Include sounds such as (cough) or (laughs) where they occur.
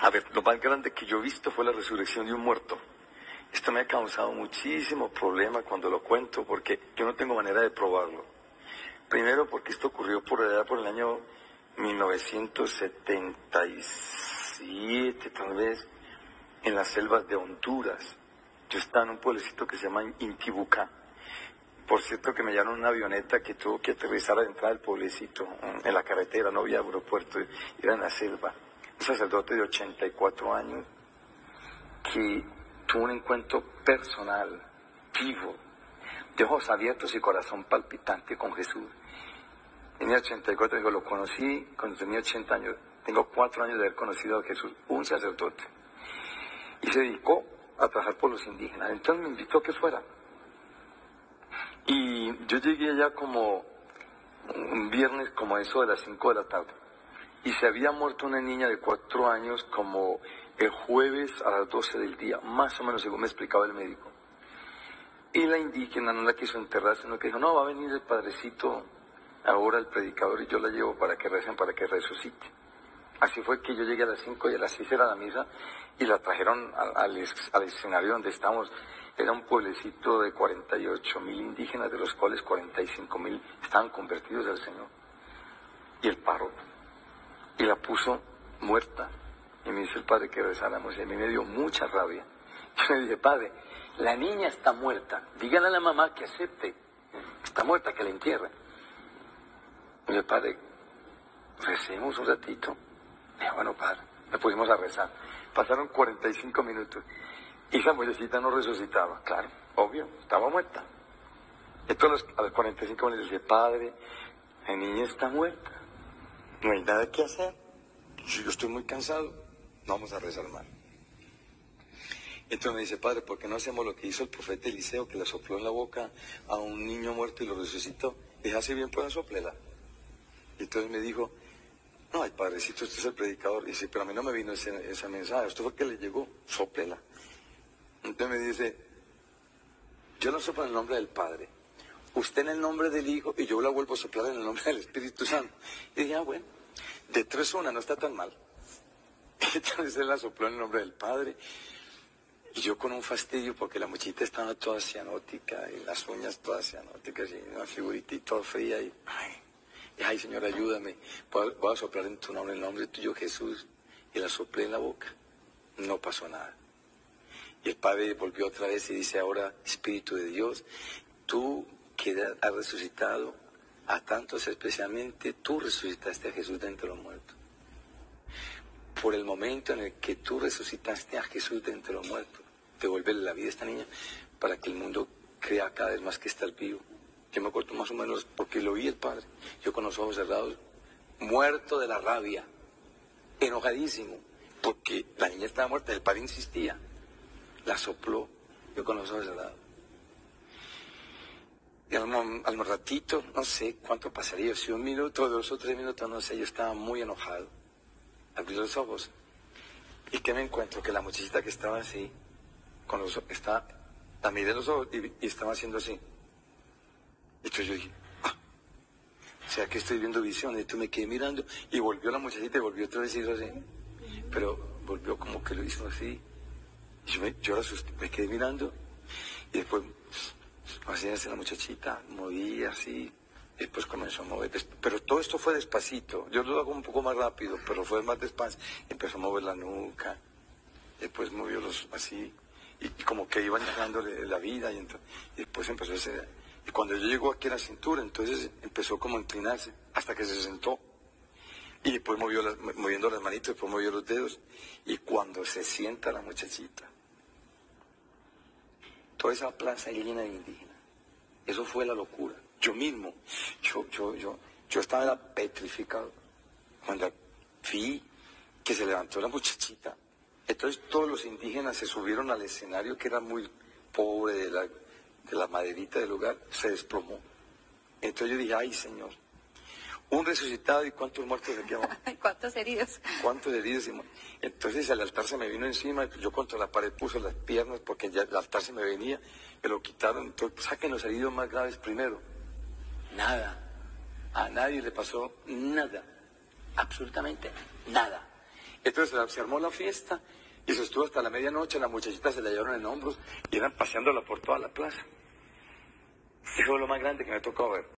A ver, lo más grande que yo he visto fue la resurrección de un muerto. Esto me ha causado muchísimo problema cuando lo cuento porque yo no tengo manera de probarlo. Primero porque esto ocurrió por allá por el año 1977 tal vez en las selvas de Honduras. Yo estaba en un pueblecito que se llama Intibucá. Por cierto que me llamaron una avioneta que tuvo que aterrizar a la entrada del pueblecito, en la carretera, no había aeropuerto, era en la selva. Un sacerdote de 84 años que tuvo un encuentro personal, vivo, de ojos abiertos y corazón palpitante con Jesús. Tenía 84, digo, lo conocí cuando tenía 80 años. Tengo cuatro años de haber conocido a Jesús, un sacerdote. Y se dedicó a trabajar por los indígenas. Entonces me invitó a que fuera. Y yo llegué allá como un viernes, como eso de las 5 de la tarde. Y se había muerto una niña de cuatro años como el jueves a las 12 del día, más o menos según me explicaba el médico. Y la indígena no la quiso enterrar, sino que dijo, no, va a venir el padrecito ahora el predicador y yo la llevo para que recen, para que resucite. Así fue que yo llegué a las 5 y a las 6 era la misa y la trajeron al, al escenario donde estamos. Era un pueblecito de 48 mil indígenas, de los cuales 45 mil estaban convertidos al Señor. Y el puso muerta. Y me dice el padre que rezáramos. Y a mí me dio mucha rabia. (laughs) Yo le dije, padre, la niña está muerta. Dígale a la mamá que acepte. Está muerta, que la entierre. Y el padre, recemos un ratito. Y bueno, padre, le pusimos a rezar. Pasaron 45 minutos. Y esa muchachita no resucitaba, claro, obvio, estaba muerta. Entonces a los 45 minutos le dije, padre, la niña está muerta. No hay nada que hacer. Yo estoy muy cansado. Vamos a rezar mal. Entonces me dice, padre, ¿por qué no hacemos lo que hizo el profeta Eliseo, que le sopló en la boca a un niño muerto y lo resucitó? Dije, así bien pueden soplela. Y entonces me dijo, no, ay, padrecito, usted es el predicador. Y dice, pero a mí no me vino ese, mensaje, esto fue que le llegó, soplela. Entonces me dice, yo no soplo en el nombre del Padre, usted en el nombre del Hijo y yo la vuelvo a soplar en el nombre del Espíritu Santo. Y dije, ah, bueno, de tres una no está tan mal. (laughs) Entonces él la sopló en el nombre del Padre. Y yo con un fastidio porque la muchita estaba toda cianótica y las uñas todas cianóticas y una figurita y todo fría y ay, ay Señor ayúdame, voy a soplar en tu nombre, en el nombre tuyo Jesús. Y la soplé en la boca. No pasó nada. Y el Padre volvió otra vez y dice ahora, Espíritu de Dios, tú que has resucitado a tantos especialmente, tú resucitaste a Jesús de entre los muertos. Por el momento en el que tú resucitaste a Jesús de entre los muertos, devuélvele la vida a esta niña para que el mundo crea cada vez más que está vivo. Yo me acuerdo más o menos porque lo vi el Padre, yo con los ojos cerrados, muerto de la rabia, enojadísimo, porque la niña estaba muerta, el Padre insistía la sopló, yo con los ojos cerrados. Y al, al, ratito, no sé cuánto pasaría, si un minuto, dos o tres minutos, no sé, yo estaba muy enojado. Abrí los ojos. ¿Y qué me encuentro? Que la muchachita que estaba así, con los está, a mí de los ojos y, estaba haciendo así. Entonces yo dije, ah, o sea que estoy viendo visión. Y entonces me quedé mirando y volvió la muchachita y volvió otra vez a así. Pero volvió como que lo hizo así. Yo, me, yo me quedé mirando y después así la muchachita, movía así, y después comenzó a mover. Pero todo esto fue despacito. Yo lo hago un poco más rápido, pero fue más despacio. Empezó a mover la nuca, después movió los así, y, como que iban llegándole la vida, y, después empezó a hacer. Y cuando yo llegó aquí a la cintura, entonces empezó como a inclinarse hasta que se sentó. Y después movió las, moviendo las manitos, después movió los dedos. Y cuando se sienta la muchachita, toda esa plaza llena de indígenas. Eso fue la locura. Yo mismo, yo, yo, yo, yo estaba petrificado cuando vi que se levantó la muchachita. Entonces todos los indígenas se subieron al escenario que era muy pobre de la, de la maderita del lugar, se desplomó. Entonces yo dije, ay Señor, un resucitado y cuántos muertos de aquí (laughs) ¿Cuántos heridos? ¿Cuántos heridos? Entonces el altar se me vino encima, yo contra la pared puse las piernas porque ya el altar se me venía, me lo quitaron, entonces saquen los heridos más graves primero. Nada, a nadie le pasó nada, absolutamente nada. Entonces se armó la fiesta y se estuvo hasta la medianoche, la muchachita se la llevaron en hombros y eran paseándola por toda la plaza. Eso fue lo más grande que me tocó ver.